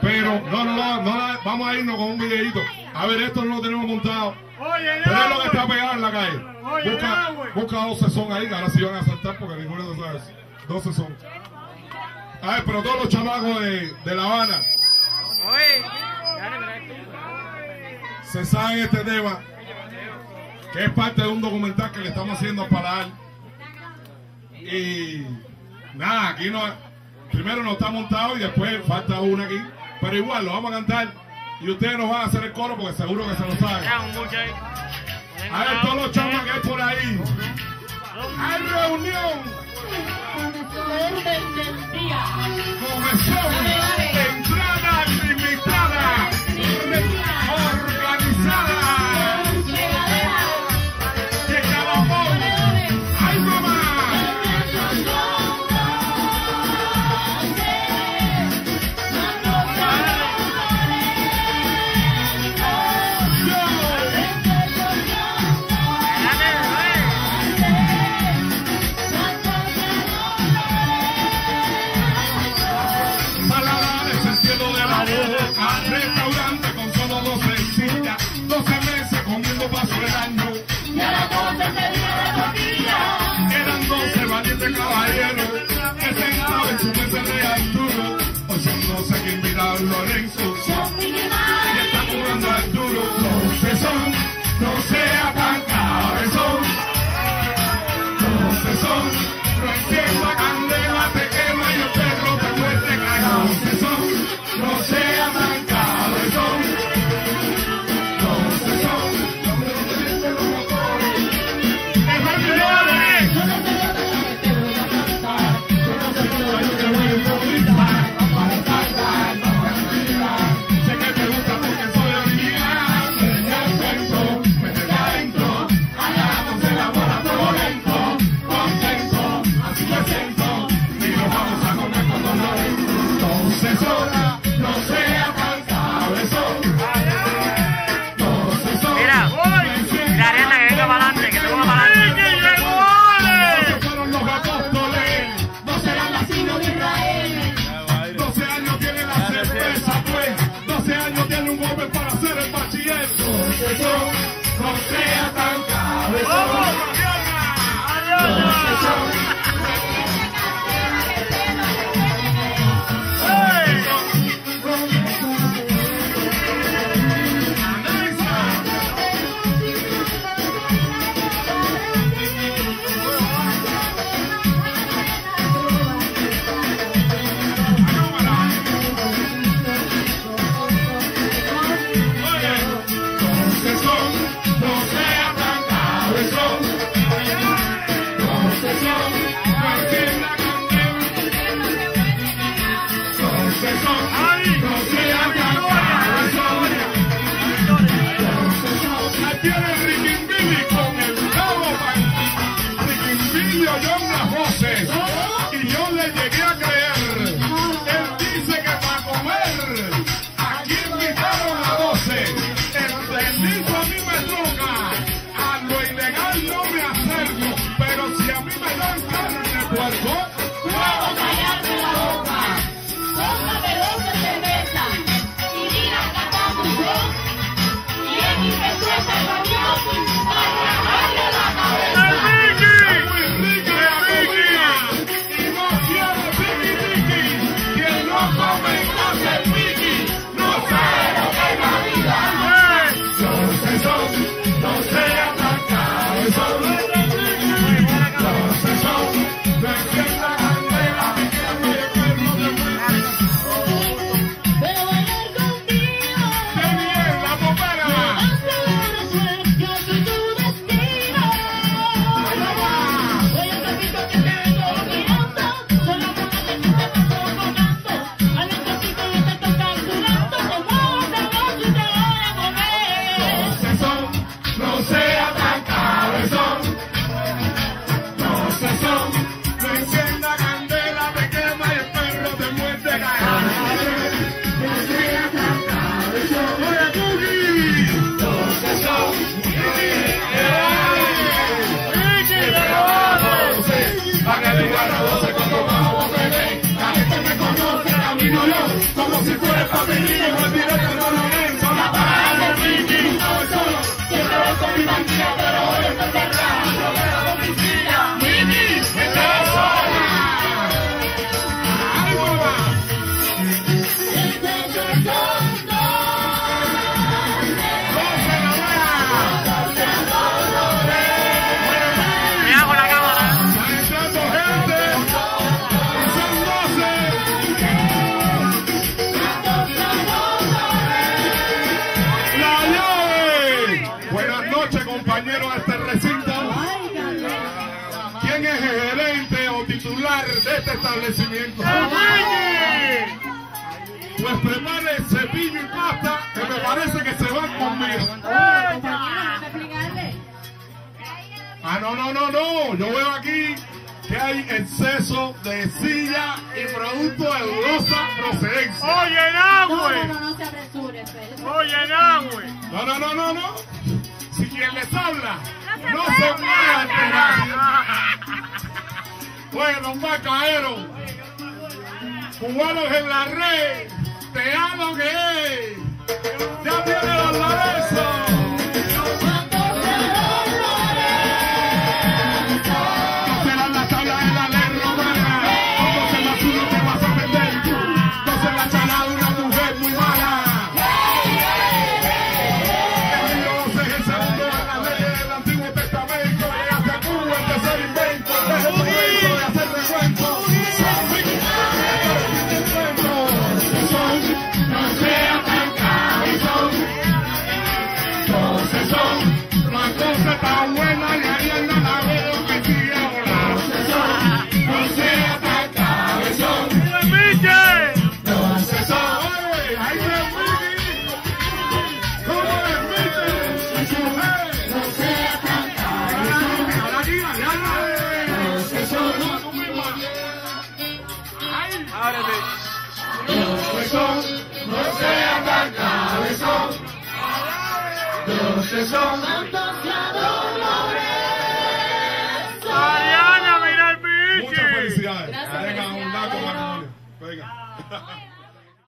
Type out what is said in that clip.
Pero no, no, no, no la- vamos a irnos con un videito. A ver, esto no lo tenemos montado. Pero es lo que está pegado en la calle. Busca, busca 12 son ahí, que ahora sí van a saltar porque ninguno de esos 12 son. A ver, pero todos los chamacos de, de La Habana se saben este tema, que es parte de un documental que le estamos haciendo para él. Y nada, aquí no, primero no está montado y después falta uno aquí. Pero igual lo vamos a cantar y ustedes nos van a hacer el coro porque seguro que se lo saben. A ver, todos los chamas que hay por ahí. ¡Hay reunión! Comezón, 12 valientes 12 son, no sea tan cabezón. moment of the La gente me conoce, camino yo, como si fuera familia, no titular de este establecimiento. Pues prepare cepillo y pasta que me parece que se van conmigo. Ah, no, no, no, no. Yo veo aquí que hay exceso de silla y productos de dudosa procedencia. ¡Oye, Nahue! No, no, no, se apresure, ¡Oye, No, no, no, no, no. Si quien les habla no se puede alterar. Oye, los macaeros, cubanos en la red, te amo que es. Ya tiene la cabeza. Son santos ¡Ariana, mira el bichi! Muchas felicidades. Gracias, Venga, un dato, Venga. Ah,